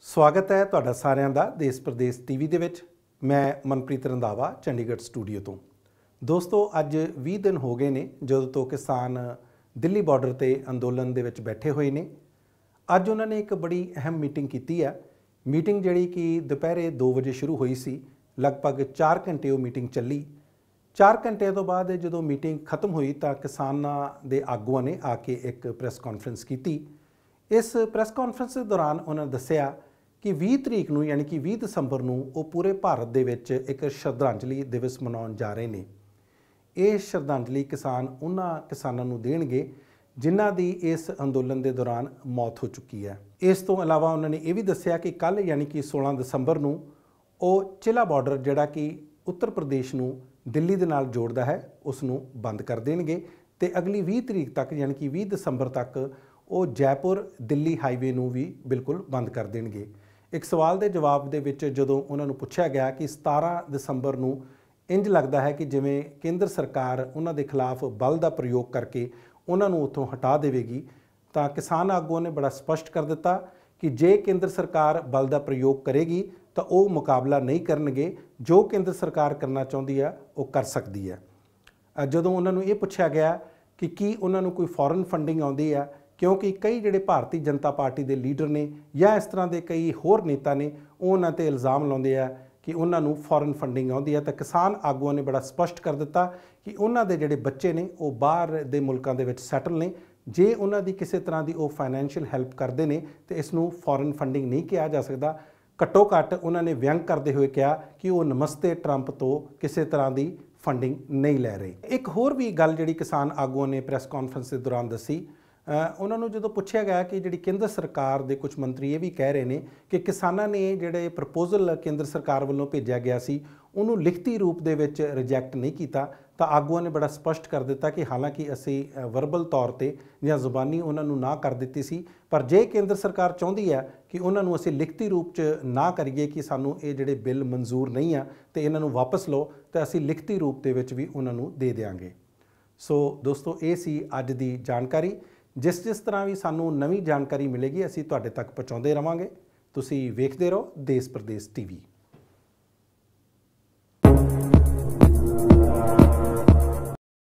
ਸਵਾਗਤ ਹੈ ਤੁਹਾਡਾ ਸਾਰਿਆਂ ਦਾ ਦੇਸ਼ ਪ੍ਰਦੇਸ਼ ਟੀਵੀ ਦੇ ਵਿੱਚ। ਮੈਂ ਮਨਪ੍ਰੀਤ ਰੰਧਾਵਾ, ਚੰਡੀਗੜ੍ਹ ਸਟੂਡੀਓ ਤੋਂ। ਦੋਸਤੋ, ਅੱਜ 20 ਦਿਨ ਹੋ ਗਏ ਨੇ ਜਦੋਂ ਤੋਂ ਕਿਸਾਨ ਦਿੱਲੀ ਬਾਰਡਰ ਤੇ ਅੰਦੋਲਨ ਦੇ ਵਿੱਚ ਬੈਠੇ ਹੋਏ ਨੇ। ਅੱਜ ਉਹਨਾਂ ਨੇ ਇੱਕ ਬੜੀ ਅਹਿਮ ਮੀਟਿੰਗ ਕੀਤੀ ਹੈ। ਮੀਟਿੰਗ ਜਿਹੜੀ ਕਿ ਦੁਪਹਿਰੇ 2 ਵਜੇ ਸ਼ੁਰੂ ਹੋਈ ਸੀ। ਲਗਭਗ 4 ਘੰਟੇ ਉਹ ਮੀਟਿੰਗ ਚੱਲੀ। 4 ਘੰਟਿਆਂ ਤੋਂ ਬਾਅਦ ਜਦੋਂ ਮੀਟਿੰਗ ਖਤਮ ਹੋਈ ਤਾਂ ਕਿਸਾਨਾਂ ਦੇ ਆਗੂਆਂ ਨੇ ਆ ਕੇ ਇੱਕ ਪ੍ਰੈਸ ਕਾਨਫਰੰਸ ਕੀਤੀ। ਇਸ ਪ੍ਰੈਸ ਕਾਨਫਰੰਸ ਦੇ ਦੌਰਾਨ ਉਹਨਾਂ ਨੇ ਦੱਸਿਆ ਕਿ 20 ਤਰੀਕ ਨੂੰ ਯਾਨੀ ਕਿ 20 ਦਸੰਬਰ ਨੂੰ ਉਹ ਪੂਰੇ ਭਾਰਤ ਦੇ ਵਿੱਚ ਇੱਕ ਸ਼ਰਧਾਂਜਲੀ ਦਿਵਸ ਮਨਾਉਣ ਜਾ ਰਹੇ ਨੇ। ਇਹ ਸ਼ਰਧਾਂਜਲੀ ਕਿਸਾਨ ਉਹਨਾਂ ਕਿਸਾਨਾਂ ਨੂੰ ਦੇਣਗੇ ਜਿਨ੍ਹਾਂ ਦੀ ਇਸ ਅੰਦੋਲਨ ਦੇ ਦੌਰਾਨ ਮੌਤ ਹੋ ਚੁੱਕੀ ਹੈ। ਇਸ ਤੋਂ ਇਲਾਵਾ ਉਹਨਾਂ ਨੇ ਇਹ ਵੀ ਦੱਸਿਆ ਕਿ ਕੱਲ ਯਾਨੀ ਕਿ 16 ਦਸੰਬਰ ਨੂੰ ਉਹ ਚਿਲਾ ਬਾਰਡਰ ਜਿਹੜਾ ਕਿ ਉੱਤਰ ਪ੍ਰਦੇਸ਼ ਨੂੰ ਦਿੱਲੀ ਦੇ ਨਾਲ ਜੋੜਦਾ ਹੈ, ਉਸ ਨੂੰ ਬੰਦ ਕਰ ਦੇਣਗੇ ਤੇ ਅਗਲੀ 20 ਤਰੀਕ ਤੱਕ ਯਾਨੀ ਕਿ 20 ਦਸੰਬਰ ਤੱਕ ਉਹ ਜੈਪੁਰ ਦਿੱਲੀ ਹਾਈਵੇ ਨੂੰ ਵੀ ਬਿਲਕੁਲ ਬੰਦ ਕਰ ਦੇਣਗੇ। ਇੱਕ ਸਵਾਲ ਦੇ ਜਵਾਬ ਦੇ ਵਿੱਚ ਜਦੋਂ ਉਹਨਾਂ ਨੂੰ ਪੁੱਛਿਆ ਗਿਆ ਕਿ 17 ਦਸੰਬਰ ਨੂੰ ਇੰਜ ਲੱਗਦਾ ਹੈ ਕਿ ਜਿਵੇਂ ਕੇਂਦਰ ਸਰਕਾਰ ਉਹਨਾਂ ਦੇ ਖਿਲਾਫ ਬਲ ਦਾ ਪ੍ਰਯੋਗ ਕਰਕੇ ਉਹਨਾਂ ਨੂੰ ਉੱਥੋਂ ਹਟਾ ਦੇਵੇਗੀ, ਤਾਂ ਕਿਸਾਨ ਆਗੂਆਂ ਨੇ ਬੜਾ ਸਪਸ਼ਟ ਕਰ ਦਿੱਤਾ ਕਿ ਜੇ ਕੇਂਦਰ ਸਰਕਾਰ ਬਲ ਦਾ ਪ੍ਰਯੋਗ ਕਰੇਗੀ, ਤਾਂ ਉਹ ਮੁਕਾਬਲਾ ਨਹੀਂ ਕਰਨਗੇ। ਜੋ ਕੇਂਦਰ ਸਰਕਾਰ ਕਰਨਾ ਚਾਹੁੰਦੀ ਹੈ ਉਹ ਕਰ ਸਕਦੀ ਹੈ ਜਦੋਂ ਉਹਨਾਂ ਨੂੰ ਇਹ ਪੁੱਛਿਆ ਗਿਆ ਕਿ ਕੀ ਉਹਨਾਂ ਨੂੰ ਕੋਈ ਫੋਰਨ ਫੰਡਿੰਗ ਆਉਂਦੀ ਹੈ ਕਿਉਂਕਿ ਕਈ ਜਿਹੜੇ ਭਾਰਤੀ ਜਨਤਾ ਪਾਰਟੀ ਦੇ ਲੀਡਰ ਨੇ ਜਾਂ ਇਸ ਤਰ੍ਹਾਂ ਦੇ ਕਈ ਹੋਰ ਨੇਤਾ ਨੇ, ਉਹ ਉਹਨਾਂ ਤੇ ਇਲਜ਼ਾਮ ਲਾਉਂਦੇ ਆ ਕਿ ਉਹਨਾਂ ਨੂੰ ਫੋਰਨ ਫੰਡਿੰਗ ਆਉਂਦੀ ਹੈ ਤਾਂ ਕਿਸਾਨ ਆਗੂਆਂ ਨੇ ਬੜਾ ਸਪਸ਼ਟ ਕਰ ਦਿੱਤਾ ਕਿ ਉਹਨਾਂ ਦੇ ਜਿਹੜੇ ਬੱਚੇ ਨੇ, ਉਹ ਬਾਹਰ ਦੇ ਮੁਲਕਾਂ ਦੇ ਵਿੱਚ ਸੈਟਲ ਨੇ। ਜੇ ਉਹਨਾਂ ਦੀ ਕਿਸੇ ਤਰ੍ਹਾਂ ਦੀ ਉਹ ਫਾਈਨੈਂਸ਼ੀਅਲ ਹੈਲਪ ਕਰਦੇ ਨੇ, ਤੇ ਇਸ ਨੂੰ ਫੋਰਨ ਫੰਡਿੰਗ ਨਹੀਂ ਕਿਹਾ ਜਾ ਸਕਦਾ। ਘੱਟੋ ਘੱਟ ਉਹਨਾਂ ਨੇ ਵਿਅੰਗ ਕਰਦੇ ਹੋਏ ਕਿਹਾ ਕਿ ਉਹ ਨਮਸਤੇ ਟਰੰਪ ਤੋਂ ਕਿਸੇ ਤਰ੍ਹਾਂ ਦੀ ਫੰਡਿੰਗ ਨਹੀਂ ਲੈ ਰਹੇ। ਇੱਕ ਹੋਰ ਵੀ ਗੱਲ ਜਿਹੜੀ ਕਿਸਾਨ ਆਗੂਆਂ ਨੇ ਪ੍ਰੈਸ ਕਾਨਫਰੰਸ ਦੇ ਦੌਰਾਨ ਦੱਸੀ ਉਹਨਾਂ ਨੂੰ ਜਦੋਂ ਪੁੱਛਿਆ ਗਿਆ ਕਿ ਜਿਹੜੀ ਕੇਂਦਰ ਸਰਕਾਰ ਦੇ ਕੁਝ ਮੰਤਰੀ ਇਹ ਵੀ ਕਹਿ ਰਹੇ ਨੇ ਕਿ ਕਿਸਾਨਾਂ ਨੇ ਜਿਹੜੇ ਪ੍ਰਪੋਜ਼ਲ ਕੇਂਦਰ ਸਰਕਾਰ ਵੱਲੋਂ ਭੇਜਿਆ ਗਿਆ ਸੀ, ਉਹਨੂੰ ਲਿਖਤੀ ਰੂਪ ਦੇ ਵਿੱਚ ਰਿਜੈਕਟ ਨਹੀਂ ਕੀਤਾ, ਤਾਂ ਆਗੂਆਂ ਨੇ ਬੜਾ ਸਪਸ਼ਟ ਕਰ ਦਿੱਤਾ ਕਿ ਹਾਲਾਂਕਿ ਅਸੀਂ ਵਰਬਲ ਤੌਰ ਤੇ ਜਾਂ ਜ਼ੁਬਾਨੀ ਉਹਨਾਂ ਨੂੰ ਨਾ ਕਰ ਦਿੱਤੀ ਸੀ, ਪਰ ਜੇ ਕੇਂਦਰ ਸਰਕਾਰ ਚਾਹੁੰਦੀ ਹੈ ਕਿ ਉਹਨਾਂ ਨੂੰ ਅਸੀਂ ਲਿਖਤੀ ਰੂਪ 'ਚ ਨਾ ਕਰੀਏ ਕਿ ਸਾਨੂੰ ਇਹ ਜਿਹੜੇ ਬਿੱਲ ਮਨਜ਼ੂਰ ਨਹੀਂ ਆ ਤੇ ਇਹਨਾਂ ਨੂੰ ਵਾਪਸ ਲਓ, ਤਾਂ ਅਸੀਂ ਲਿਖਤੀ ਰੂਪ ਦੇ ਵਿੱਚ ਵੀ ਉਹਨਾਂ ਨੂੰ ਦੇ ਦੇਵਾਂਗੇ ਸੋ ਦੋਸਤੋ, ਇਹ ਸੀ ਅੱਜ ਦੀ ਜਾਣਕਾਰੀ। ਜਿਸ ਜਿਸ ਤਰ੍ਹਾਂ ਵੀ ਸਾਨੂੰ ਨਵੀਂ ਜਾਣਕਾਰੀ ਮਿਲੇਗੀ, ਅਸੀਂ ਤੁਹਾਡੇ ਤੱਕ ਪਹੁੰਚਾਉਂਦੇ ਰਵਾਂਗੇ। ਤੁਸੀਂ ਵੇਖਦੇ ਰਹੋ, ਦੇਸ਼ ਪ੍ਰਦੇਸ਼ ਟੀਵੀ।